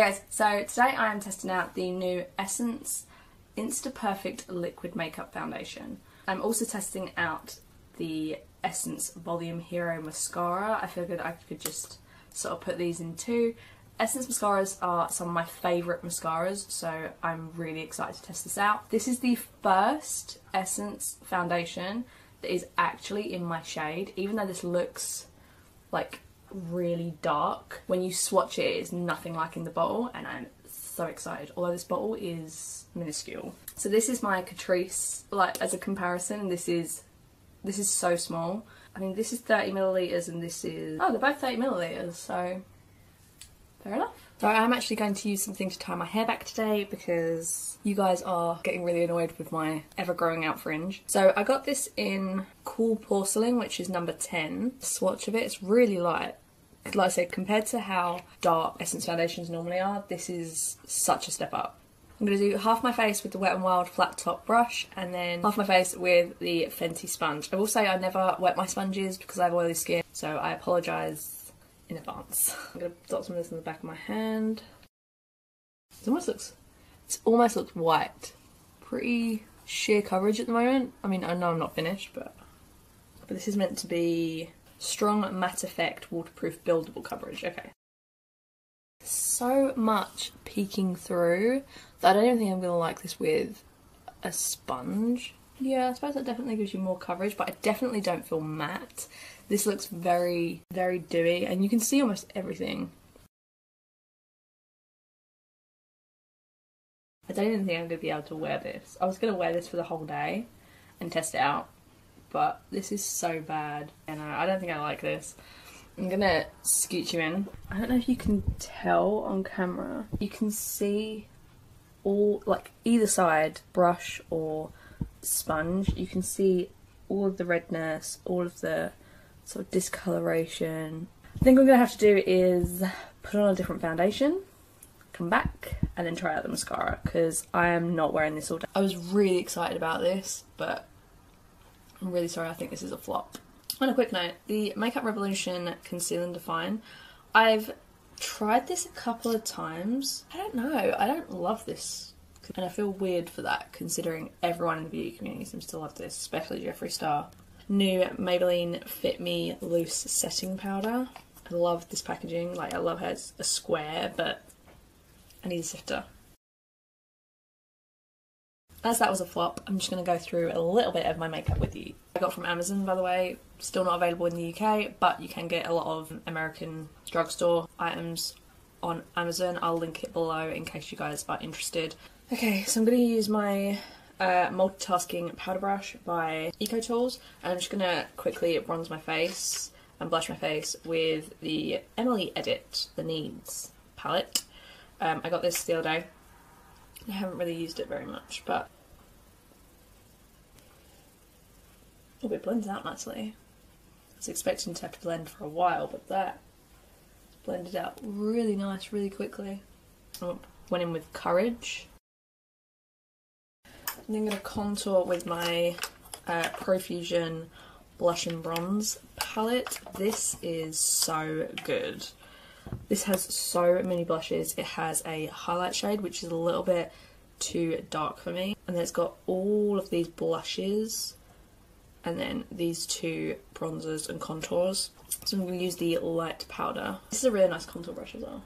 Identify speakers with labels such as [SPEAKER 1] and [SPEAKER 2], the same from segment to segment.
[SPEAKER 1] Hey guys, so today I am testing out the new Essence Insta Perfect Liquid Makeup Foundation. I'm also testing out the Essence Volume Hero Mascara. I figured I could just sort of put these in two. Essence mascaras are some of my favourite mascaras, so I'm really excited to test this out. This is the first Essence foundation that is actually in my shade, even though this looks like really dark. When you swatch it, it's nothing like in the bottle, and I'm so excited. Although this bottle is minuscule. So this is my Catrice, like as a comparison, this is this is so small. I mean, this is 30 milliliters, and this is oh, they're both 30 milliliters, so fair enough. So I'm actually going to use something to tie my hair back today because you guys are getting really annoyed with my ever growing out fringe. So I got this in Cool Porcelain, which is number 10. The swatch of it, it's really light. Like I said, compared to how dark Essence foundations normally are, this is such a step up. I'm going to do half my face with the Wet n Wild flat top brush and then half my face with the Fenty sponge. I will say I never wet my sponges because I have oily skin, so I apologise in advance. I'm going to dot some of this in the back of my hand. It almost looks, it almost looks white. Pretty sheer coverage at the moment. I mean, I know I'm not finished, but, but this is meant to be strong matte effect waterproof buildable coverage. Okay. So much peeking through that I don't even think I'm going to like this with a sponge. Yeah, I suppose that definitely gives you more coverage, but I definitely don't feel matte. This looks very, very dewy, and you can see almost everything. I don't even think I'm going to be able to wear this. I was going to wear this for the whole day and test it out, but this is so bad, and I don't think I like this. I'm gonna scoot you in. I don't know if you can tell on camera. You can see all, like either side, brush or sponge, you can see all of the redness, all of the sort of discoloration. I think what I'm to have to do is put on a different foundation, come back, and then try out the mascara because I am not wearing this all day. I was really excited about this, but I'm really sorry, I think this is a flop. On a quick note, the Makeup Revolution Conceal and Define, I've tried this a couple of times. I don't know, I don't love this and I feel weird for that considering everyone in the beauty community seems to love this, especially Jeffree Star. New Maybelline Fit Me Loose Setting Powder. I love this packaging, like I love how it's a square, but I need a sifter. As that was a flop, I'm just going to go through a little bit of my makeup with you. I got from Amazon, by the way, still not available in the UK, but you can get a lot of American drugstore items on Amazon. I'll link it below in case you guys are interested. Okay, so I'm going to use my uh, multitasking powder brush by EcoTools and I'm just going to quickly bronze my face and blush my face with the Emily Edit The Needs palette. Um, I got this the other day. I haven't really used it very much, but oh, it blends out nicely. I was expecting to have to blend for a while, but that blended out really nice, really quickly. I went in with Courage and I'm going to contour with my uh, Profusion Blush and Bronze palette. This is so good. This has so many blushes. It has a highlight shade, which is a little bit too dark for me. And then it's got all of these blushes and then these two bronzers and contours. So I'm going to use the light powder. This is a really nice contour brush as well.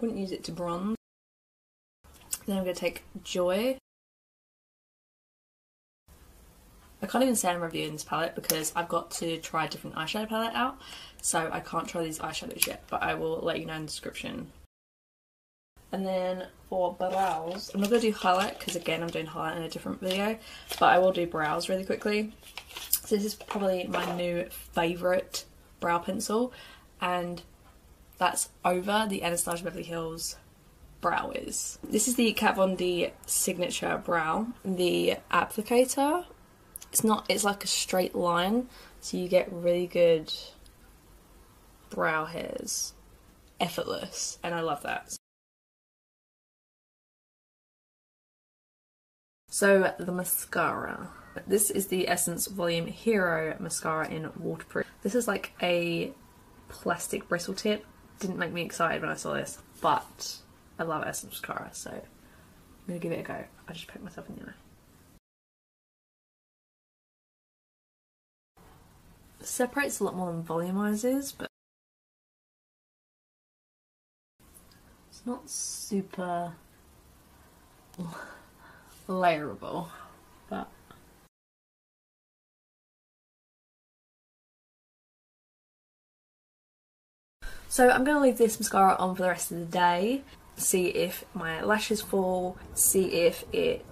[SPEAKER 1] Wouldn't use it to bronze. Then I'm going to take Joy. I can't even say I'm reviewing this palette because I've got to try a different eyeshadow palette out. So I can't try these eyeshadows yet, but I will let you know in the description. And then for brows, I'm not going to do highlight because again I'm doing highlight in a different video, but I will do brows really quickly. So this is probably my new favourite brow pencil and that's over the Anastasia Beverly Hills Brow Wiz. This is the Kat Von D signature brow. The applicator, it's not, it's like a straight line, so you get really good brow hairs. Effortless, and I love that. So the mascara. This is the Essence Volume Hero Mascara in Waterproof. This is like a plastic bristle tip didn't make me excited when I saw this, but I love Essence mascara, so I'm gonna give it a go. I just poked myself in the eye. Separates a lot more than volumizes, but it's not super layerable, but So I'm going to leave this mascara on for the rest of the day, see if my lashes fall, see if it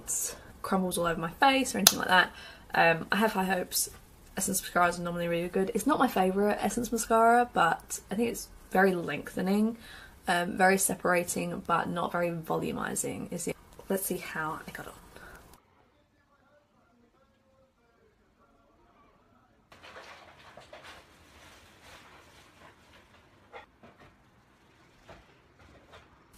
[SPEAKER 1] crumbles all over my face or anything like that. Um, I have high hopes. Essence mascaras are normally really good. It's not my favourite Essence mascara, but I think it's very lengthening, um, very separating, but not very volumizing. Is it? Let's see how I got on.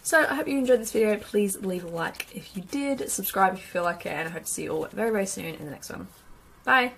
[SPEAKER 1] So I hope you enjoyed this video. Please leave a like if you did, subscribe if you feel like it, and I hope to see you all very, very soon in the next one. Bye!